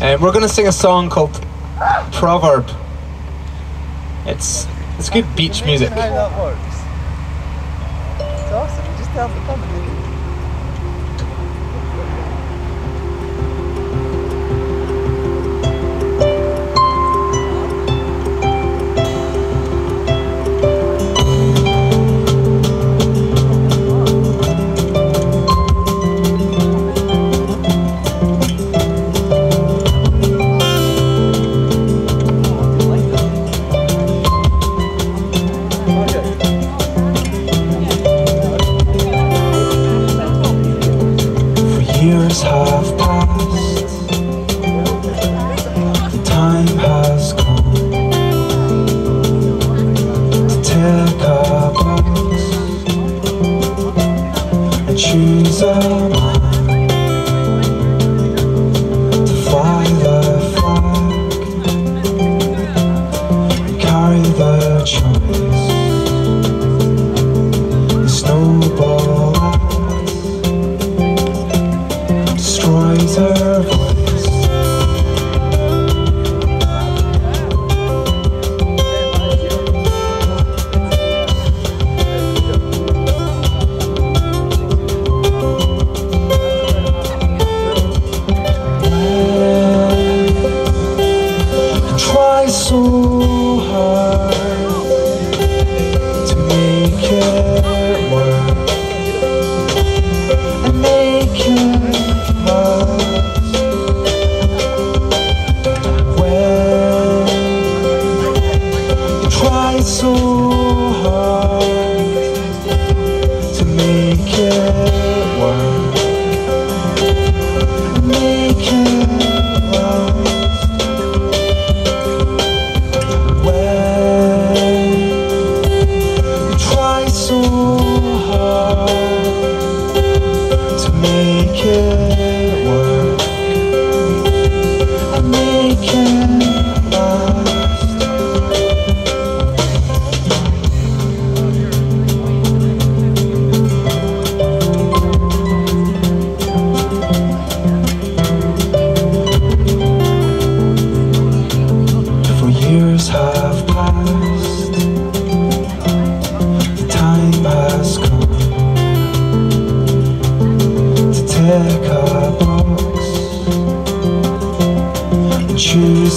And we're gonna sing a song called Proverb. It's it's good beach music. It's awesome. Just tell the company. years have passed future.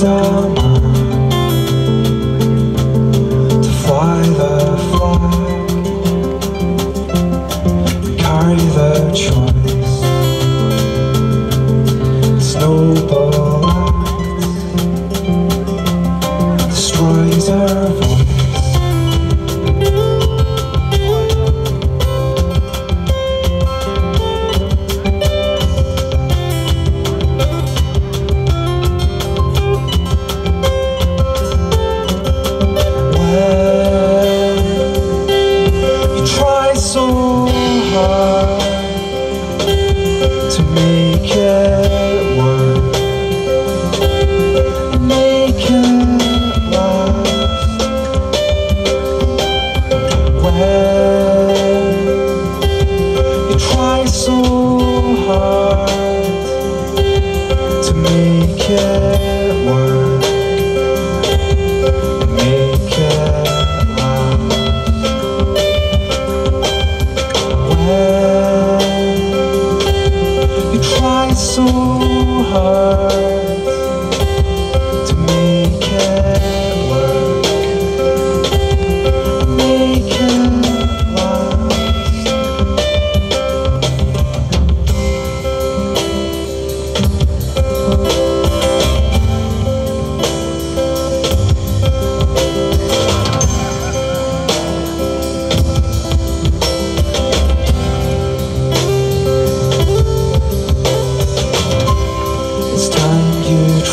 Some. to me. my soul hurts.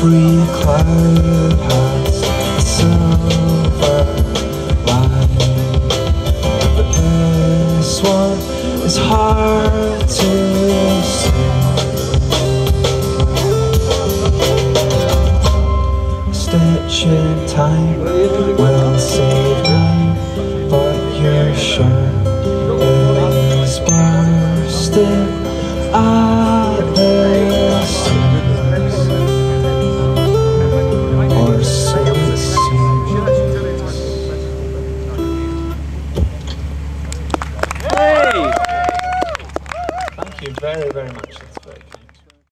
cloud has a silver line, but this one is hard to see. Stitch in time will save nine, but you're sure it's bursting. I